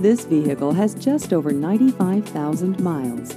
This vehicle has just over 95,000 miles.